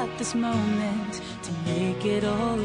At this moment to make it all